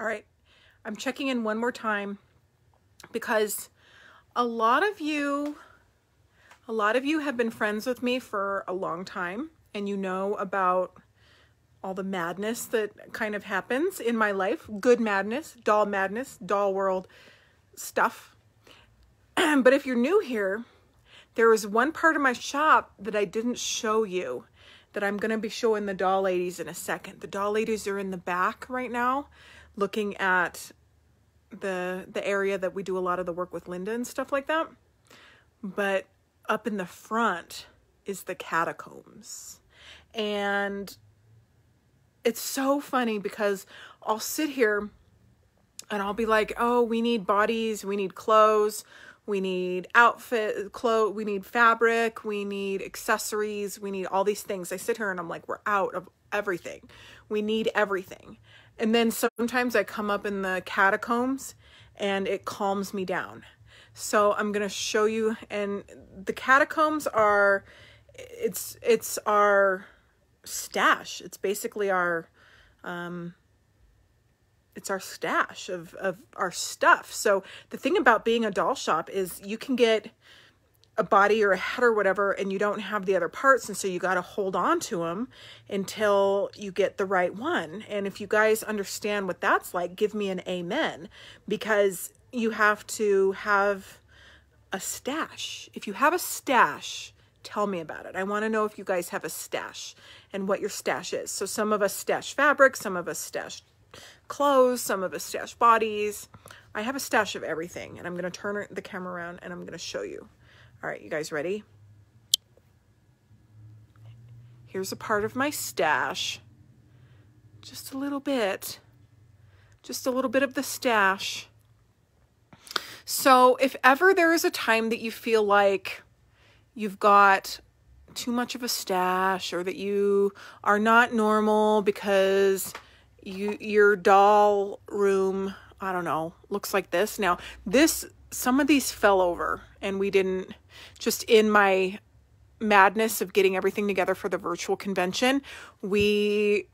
All right. I'm checking in one more time because a lot of you a lot of you have been friends with me for a long time and you know about all the madness that kind of happens in my life. Good madness, doll madness, doll world stuff. but if you're new here, there is one part of my shop that I didn't show you that I'm going to be showing the doll ladies in a second. The doll ladies are in the back right now looking at the the area that we do a lot of the work with Linda and stuff like that. But up in the front is the catacombs. And it's so funny because I'll sit here and I'll be like, "Oh, we need bodies, we need clothes, we need outfit, clothes, we need fabric, we need accessories, we need all these things." I sit here and I'm like, "We're out of everything. We need everything." And then sometimes I come up in the catacombs and it calms me down. So I'm going to show you and the catacombs are it's it's our stash. It's basically our um it's our stash of of our stuff. So the thing about being a doll shop is you can get a body or a head or whatever and you don't have the other parts and so you got to hold on to them until you get the right one. And if you guys understand what that's like give me an amen because you have to have a stash. If you have a stash tell me about it. I want to know if you guys have a stash and what your stash is. So some of us stash fabric some of us stash clothes some of us stash bodies. I have a stash of everything and i'm going to turn the camera around and i'm going to show you all right, you guys ready? Here's a part of my stash. Just a little bit. Just a little bit of the stash. So if ever there is a time that you feel like you've got too much of a stash or that you are not normal because you your doll room, I don't know, looks like this. Now, this some of these fell over and we didn't just in my madness of getting everything together for the virtual convention we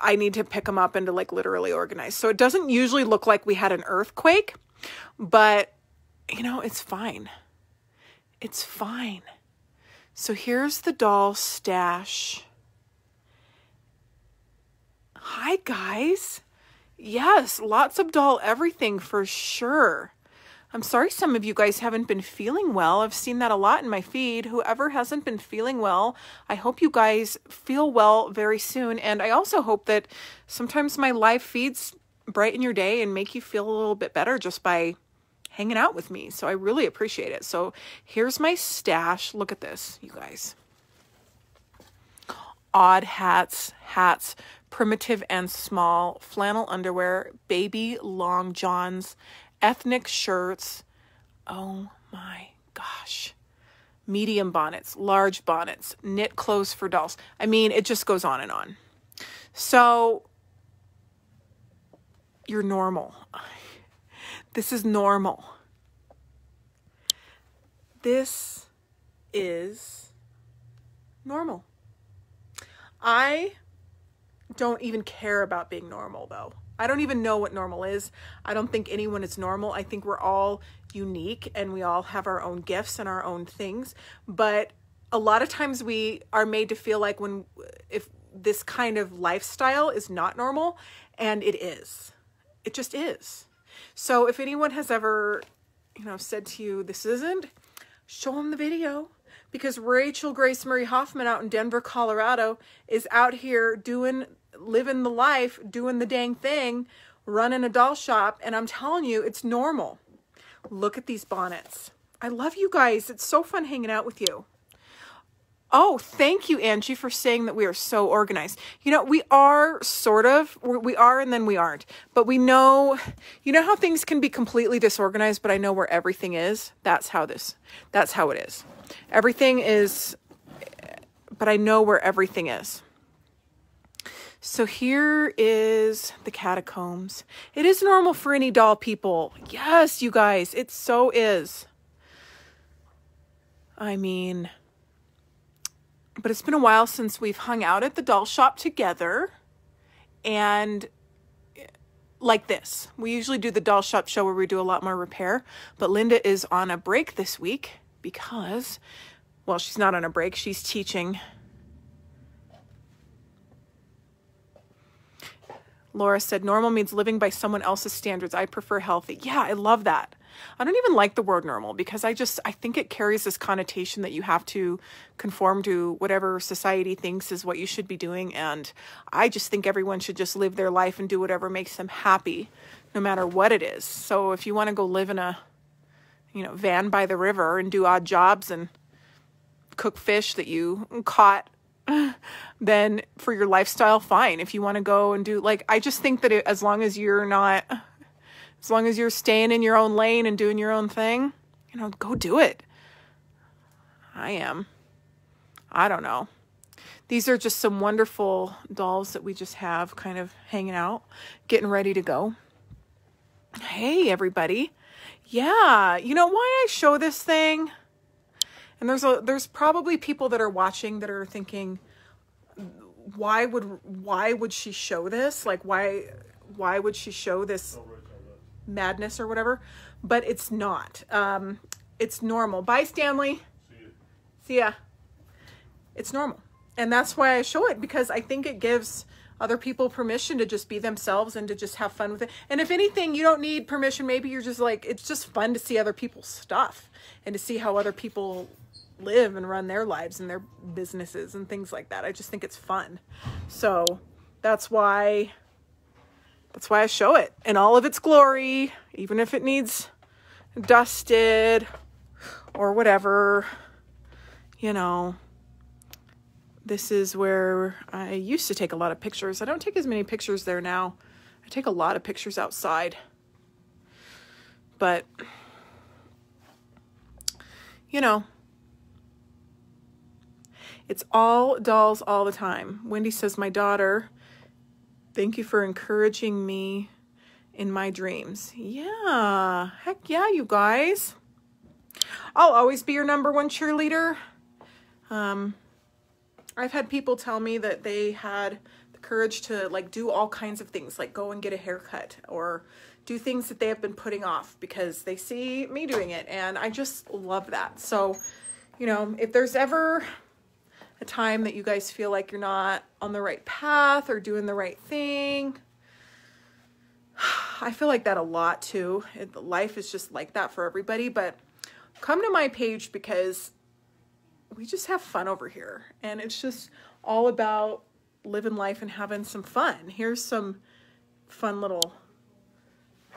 i need to pick them up and to like literally organize. So it doesn't usually look like we had an earthquake but you know it's fine. It's fine. So here's the doll stash. Hi guys. Yes lots of doll everything for sure I'm sorry some of you guys haven't been feeling well. I've seen that a lot in my feed. Whoever hasn't been feeling well, I hope you guys feel well very soon. And I also hope that sometimes my live feeds brighten your day and make you feel a little bit better just by hanging out with me. So I really appreciate it. So here's my stash. Look at this, you guys. Odd hats, hats, primitive and small, flannel underwear, baby long johns, ethnic shirts. Oh my gosh. Medium bonnets, large bonnets, knit clothes for dolls. I mean, it just goes on and on. So, you're normal. This is normal. This is normal. I don't even care about being normal though. I don't even know what normal is. I don't think anyone is normal. I think we're all unique and we all have our own gifts and our own things. But a lot of times we are made to feel like when if this kind of lifestyle is not normal and it is. It just is. So if anyone has ever, you know, said to you this isn't, show them the video because Rachel Grace Marie Hoffman out in Denver, Colorado is out here doing living the life, doing the dang thing, running a doll shop, and I'm telling you, it's normal. Look at these bonnets. I love you guys. It's so fun hanging out with you. Oh, thank you, Angie, for saying that we are so organized. You know, we are sort of, we are and then we aren't. But we know, you know how things can be completely disorganized, but I know where everything is? That's how this, that's how it is. Everything is, but I know where everything is. So here is the catacombs. It is normal for any doll people. Yes, you guys, it so is. I mean, but it's been a while since we've hung out at the doll shop together. And like this. We usually do the doll shop show where we do a lot more repair, but Linda is on a break this week because, well, she's not on a break. She's teaching. Laura said, normal means living by someone else's standards. I prefer healthy. Yeah, I love that. I don't even like the word normal because I just I think it carries this connotation that you have to conform to whatever society thinks is what you should be doing and I just think everyone should just live their life and do whatever makes them happy no matter what it is. So if you want to go live in a you know van by the river and do odd jobs and cook fish that you caught then for your lifestyle fine if you want to go and do like i just think that it, as long as you're not as long as you're staying in your own lane and doing your own thing, you know, go do it. I am. I don't know. These are just some wonderful dolls that we just have kind of hanging out, getting ready to go. Hey, everybody. Yeah, you know why I show this thing? And there's a there's probably people that are watching that are thinking why would why would she show this? Like why why would she show this madness or whatever, but it's not. Um, it's normal. Bye, Stanley. See ya. See ya. It's normal. And that's why I show it because I think it gives other people permission to just be themselves and to just have fun with it. And if anything, you don't need permission. Maybe you're just like, it's just fun to see other people's stuff and to see how other people live and run their lives and their businesses and things like that. I just think it's fun. So that's why that's why I show it in all of its glory, even if it needs dusted or whatever. You know, this is where I used to take a lot of pictures. I don't take as many pictures there now. I take a lot of pictures outside. But, you know, it's all dolls all the time. Wendy says, My daughter Thank you for encouraging me in my dreams. Yeah, heck yeah, you guys. I'll always be your number one cheerleader. Um, I've had people tell me that they had the courage to like do all kinds of things, like go and get a haircut or do things that they have been putting off because they see me doing it. And I just love that. So, you know, if there's ever a time that you guys feel like you're not on the right path or doing the right thing. I feel like that a lot too. It, life is just like that for everybody, but come to my page because we just have fun over here and it's just all about living life and having some fun. Here's some fun little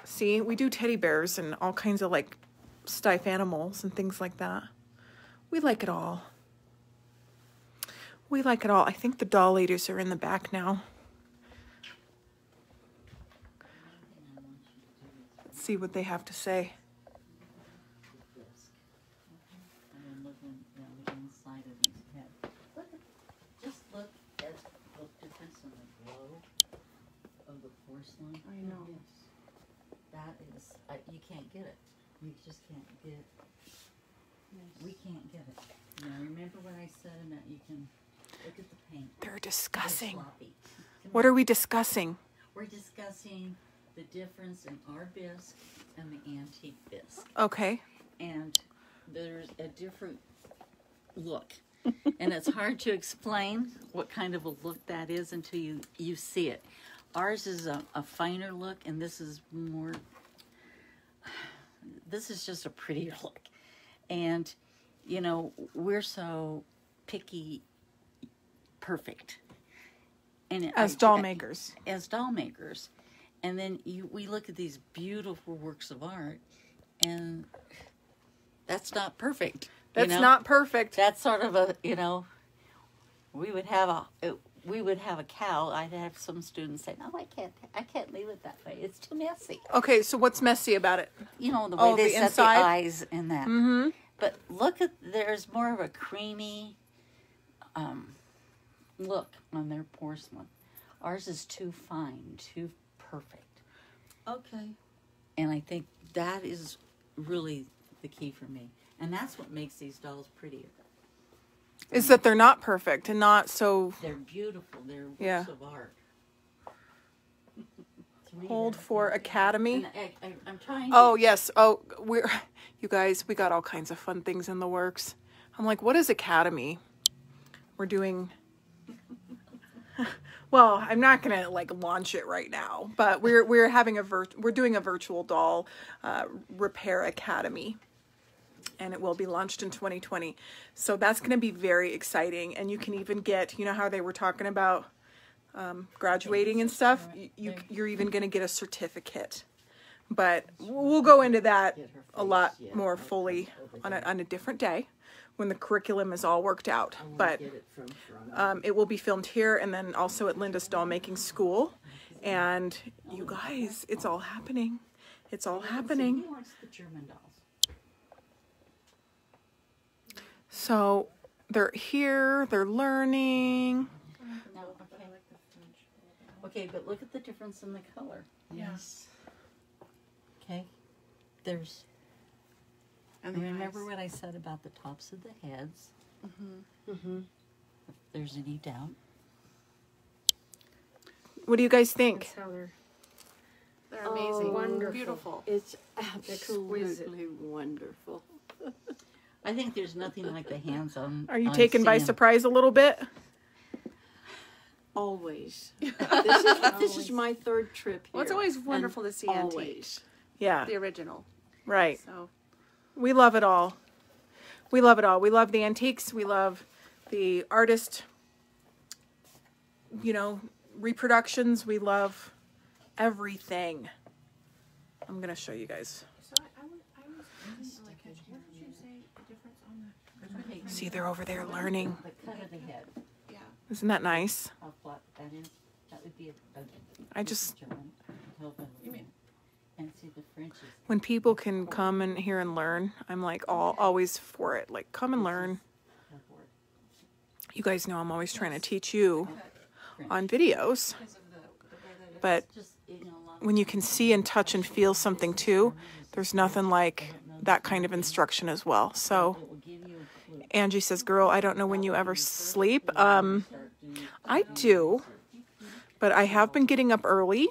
see, we do teddy bears and all kinds of like stiff animals and things like that. We like it all. We like it all. I think the doll leaders are in the back now. Let's see what they have to say. Just look at the difference in the glow of the porcelain. I know. That is, uh, you can't get it. You just can't get, we can't get it. Now, remember what I said that you can Look at the. They're discussing. What are we discussing? We're discussing the difference in our bisque and the antique bisque. Okay. And there's a different look. and it's hard to explain what kind of a look that is until you, you see it. Ours is a, a finer look, and this is more, this is just a prettier look. And, you know, we're so picky perfect. And as I, doll makers, as doll makers, and then you, we look at these beautiful works of art, and that's not perfect. That's know? not perfect. That's sort of a you know, we would have a we would have a cow. I'd have some students say, "No, I can't. I can't leave it that way. It's too messy." Okay, so what's messy about it? You know the way oh, they the set inside? the eyes and that. Mm-hmm. But look at there's more of a creamy, um, look on their porcelain. Ours is too fine, too perfect. Okay. And I think that is really the key for me. And that's what makes these dolls prettier. Is that they're not perfect and not so. They're beautiful. They're works yeah. of art. Hold for Academy. I, uh, I, I'm trying. Oh yes. Oh, we're you guys. We got all kinds of fun things in the works. I'm like, what is Academy? We're doing. Well, I'm not gonna like launch it right now, but we're we're having a vir- we're doing a virtual doll uh, repair academy, and it will be launched in 2020. So that's gonna be very exciting, and you can even get you know how they were talking about um, graduating and stuff. You, you you're even gonna get a certificate, but we'll go into that a lot more fully on a, on a different day when the curriculum is all worked out. But um, it will be filmed here and then also at Linda's Doll Making School. And you guys, it's all happening. It's all happening. He wants the German dolls. So they're here, they're learning. No, okay. Okay, but look at the difference in the color. Yes. Okay. There's. And And the remember eyes. what I said about the tops of the heads? Mm-hmm. Mm-hmm. If there's any doubt. What do you guys think? That's how they're. They're Oh, amazing. wonderful. Beautiful. It's absolutely wonderful. I think there's nothing like the hands on. Are you on taken by surprise a little bit? Always. this, is, this is my third trip here. Well, it's always and wonderful to see antique. Always. Yeah, The original. right. So We love it all. We love it all. We love the antiques. We love the artist, you know, reproductions. We love everything. I'm going to show you guys. So I, I, was, I was thinking, like, what did you say the difference on the? Okay, See, they're over there learning. The cut of the head. Yeah. Isn't that nice? I flat that is. That would be a. a I just, And see the French is. when people can come and here and learn, I'm like all always for it. Like, come and learn. You guys know I'm always trying to teach you on videos, Because of the, the way that it's. but Just you know, a lot when you can see and touch and feel something too, there's nothing like that kind of instruction as well. So it will give you a clue. Angie says, "Girl, I don't know when you ever sleep." Um, I do, but I have been getting up early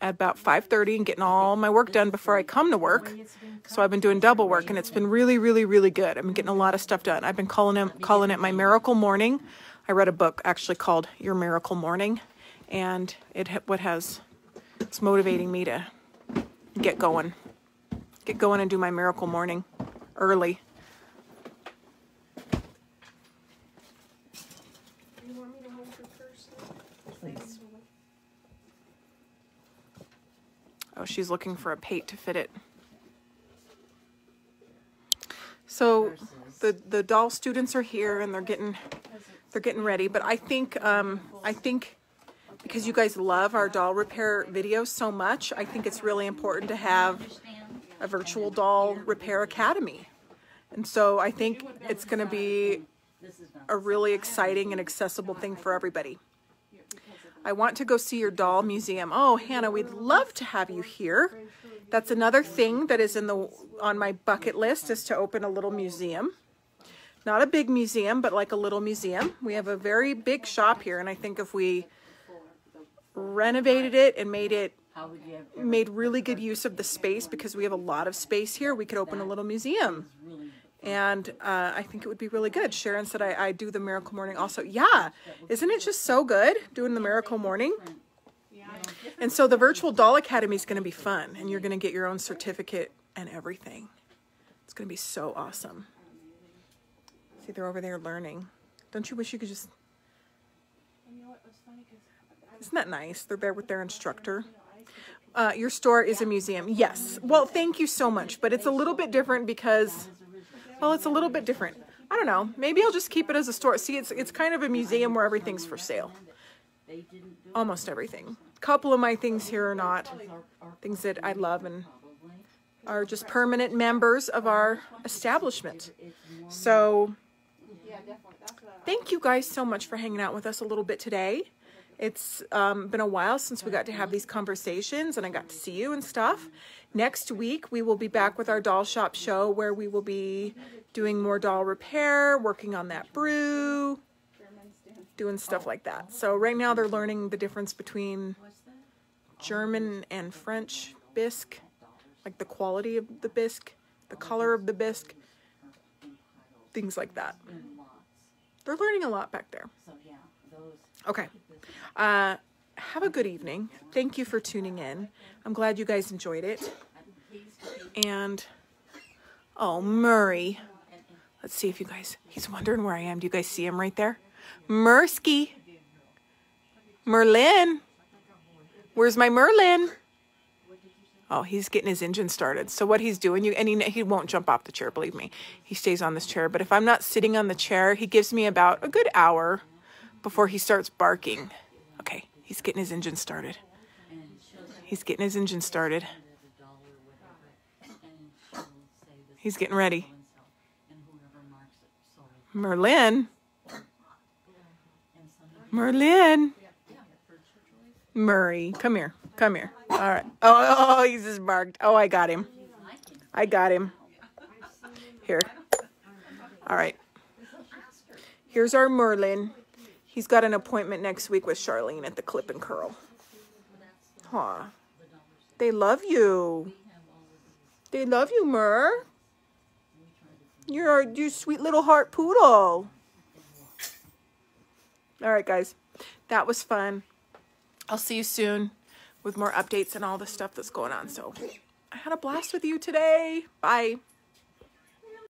at about 5:30 and getting all my work done before I come to work. So I've been doing double work, and it's been really, really, really good. I've been getting a lot of stuff done. I've been calling it calling it my miracle morning. I read a book actually called Your Miracle Morning, and it what has it's motivating me to get going, get going and do my miracle morning early. You want me to hold your purse? Please. Oh, she's looking for a pate to fit it. So the the doll students are here and they're getting they're getting ready. But I think um, I think because you guys love our doll repair videos so much, I think it's really important to have a virtual doll repair academy. And so I think it's going to be a really exciting and accessible thing for everybody. I want to go see your doll museum. Oh, Hannah, we'd love to have you here. That's another thing that is in the on my bucket list is to open a little museum. Not a big museum, but like a little museum. We have a very big shop here and I think if we renovated it and made it made really good use of the space because we have a lot of space here, we could open a little museum and uh, I think it would be really good. Sharon said I, I do the miracle morning also. Yeah, isn't it just so good doing the miracle morning? And so the virtual doll academy is going to be fun, and you're going to get your own certificate and everything. It's going to be so awesome. See, they're over there learning. Don't you wish you could just? Isn't that nice? They're there with their instructor. Uh, your store is a museum. Yes. Well, thank you so much, but it's a little bit different because, well, it's a little bit different. I don't know. Maybe I'll just keep it as a store. See, it's it's kind of a museum where everything's for sale. Almost everything. A couple of my things here are not things that I love and are just permanent members of our establishment. So, thank you guys so much for hanging out with us a little bit today. It's um, been a while since we got to have these conversations and I got to see you and stuff. Next week, we will be back with our doll shop show where we will be doing more doll repair, working on that Bru, doing stuff like that. So, right now, they're learning the difference between German and French bisque, like the quality of the bisque, the color of the bisque, things like that. They're learning a lot back there. Okay. Uh, have a good evening. Thank you for tuning in. I'm glad you guys enjoyed it. And oh, Murray. Let's see if you guys. He's wondering where I am. Do you guys see him right there? Mursky. Merlin. Where's my Merlin? Oh, he's getting his engine started. So what he's doing, you and he, he won't jump off the chair, believe me. He stays on this chair. But if I'm not sitting on the chair, he gives me about a good hour before he starts barking. Okay, he's getting his engine started. He's getting his engine started. He's getting ready. Merlin. Merlin. Murray, come here. Come here. All right. Oh oh, oh, oh, he's just barked. Oh, I got him. I got him. Here. All right. Here's our Merlin. He's got an appointment next week with Charlene at the Clip and Curl. Huh. They love you. They love you, Mur. You're you sweet little heart poodle. All right, guys. That was fun. I'll see you soon with more updates and all the stuff that's going on. So I had a blast with you today. Bye.